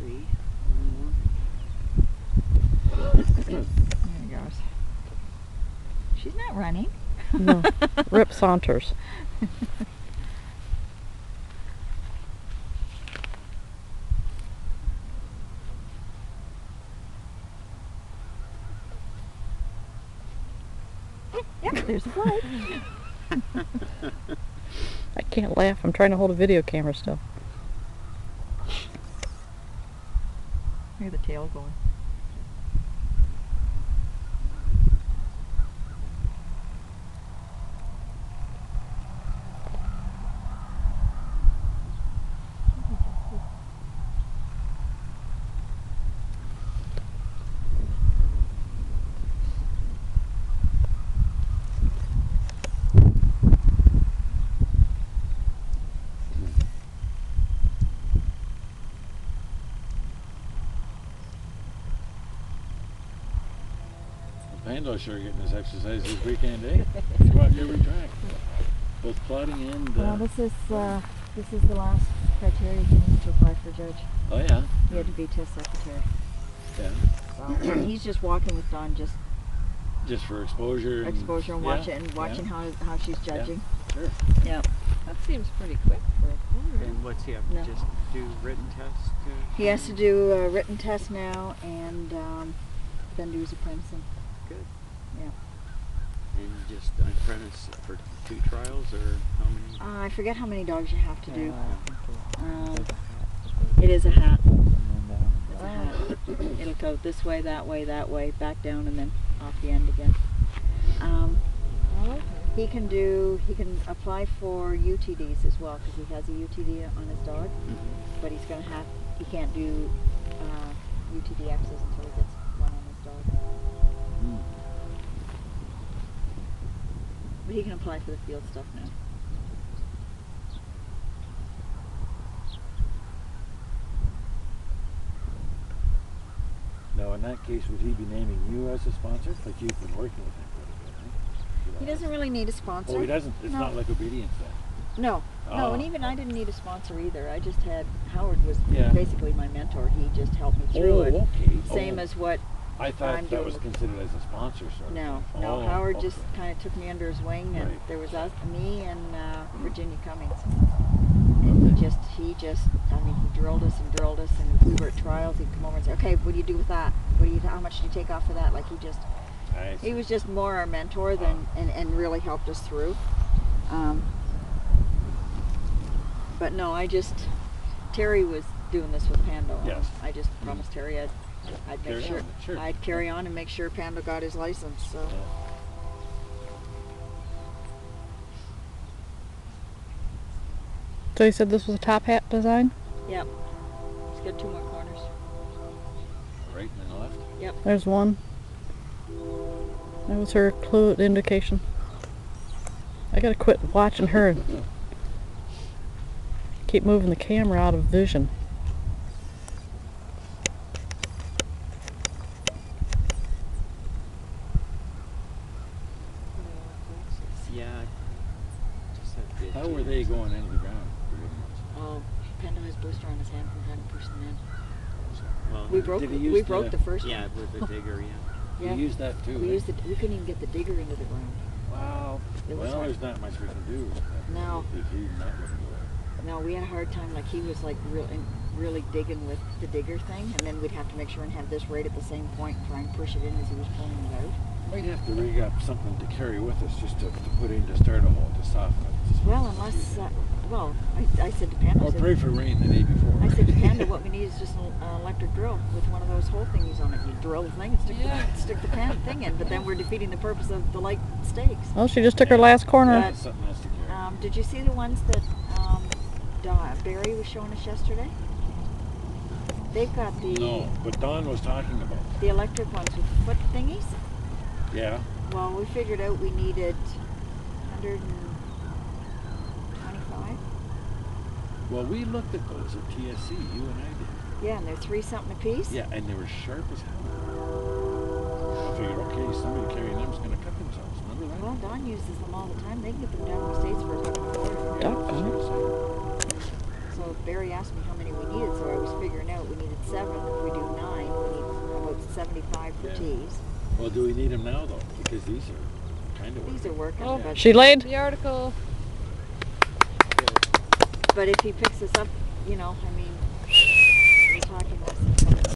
three. There he goes. She's not running. No. Rip Saunters. Yep, there's a flight. I can't laugh. I'm trying to hold a video camera still. Hear the tail going. Pando's sure getting his exercise this weekend, eh? Go out every track. Both plotting and, uh, Well, this is uh, this is the last criteria he needs to apply for judge. oh yeah, He had to be test secretary. yeah. So and he's just walking with Don, just Just for exposure and. exposure and yeah, watching and yeah, watching how how she's judging. Sure. Yeah. That seems pretty quick for a quarter. And what's he have to No. just do written test? uh, He has to do a written test now and um, then do his apprentice. Good. Yeah. And just on premise for two trials or how many? Uh, I forget how many dogs you have to do. Uh, Um, it is a hat. It's a hat. It'll go this way, that way, that way, back down, and then off the end again. Um, he can do. He can apply for UTDs as well because he has a UTD on his dog. mhm. But he's gonna have. He can't do uh, UTD X's until he gets But he can apply for the field stuff now. Now, in that case, would he be naming you as a sponsor? Like you've been working with him quite a bit, right? He doesn't really need a sponsor. Oh, he doesn't? It's No. not like obedience then? No, no, and Oh. even I didn't need a sponsor either. I just had Howard was Yeah. basically my mentor. He just helped me through Oh, it. okay. Same Oh. as what I thought that was considered as a sponsor, sort no, no. Oh, Howard just kind of took me under his wing, and Right. there was us, me and uh, Virginia Cummings. And he just, he just, I mean, he drilled us and drilled us, and we were at trials. He'd come over and say, "Okay, what do you do with that? What do you? How much do you take off for that?" Like he just, I see. he was just more our mentor than, and, and really helped us through. Um, but no, I just, Terry was doing this with Pando. Yes. I just promised Terry I'd, I'd make Carry sure, on, sure. I'd carry on and make sure Panda got his license. So. Yeah. So you said this was a top hat design? Yep. He's got two more corners. Right and then left? Yep. There's one. That was her clue indication. I gotta quit watching her and keep moving the camera out of vision. Yeah. Just How were they going into the ground? pretty much? Oh, Pando has blister on his hand from trying to push them in. Well, We broke. Did he We use broke the- the first Yeah, one. with the digger, yeah. Yeah. You used that too, We eh? used it. We couldn't even get the digger into the ground. Wow. It was Well, hard. there's not much we can do. with. No. If he not looking good. No, we had a hard time. Like he was like really, really digging with the digger thing, and then we'd have to make sure and have this right at the same point and try and push it in as he was pulling it out. We might have to rig up something to carry with us just to, to put in to start a hole to soften it. Well, unless, uh, well, I, I said to Panda, I Or pray for rain the day before. I said to Panda, what we need is just an uh, electric drill with one of those hole thingies on it. You drill the thing and stick the stick the pan thing in, but then we're defeating the purpose of the light stakes. Oh, she just took her last corner. Yeah. Something else to carry. Um, did you see the ones that um, Don, Barry was showing us yesterday? They've got the no, but Don was talking about the electric ones with foot thingies. Yeah. Well, we figured out we needed 125. Well, we looked at those at TSC, you and I did. Yeah, and they're three something a piece. Yeah, and they were sharp as hell. I figured, okay, somebody carrying them's gonna cut themselves. Remember that? Well, Don uses them all the time. They can get them down in the States for a buck and a quarter. What So Barry asked me how many we needed, so I was figuring out we needed seven. If we do nine, we need about seventy-five for Yeah. tees. Well, do we need them now though? Because these are kind of. These are working, Oh. but She laid? The article. but if he picks this up, you know, I mean, we're talking less than